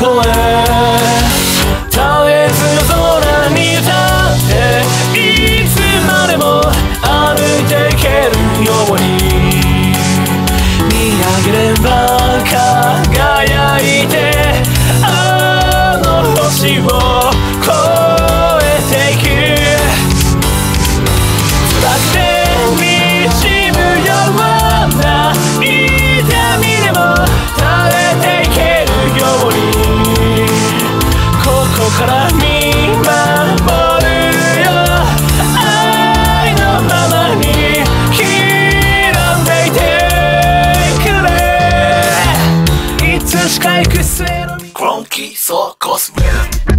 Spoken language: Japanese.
こへ絶えず空に歌っていつまでも歩いていけるように。見上げれば輝いてあの星を。から見守るよ愛のままにひらめいてくれいつしか行く末のクロンキーそうコスメ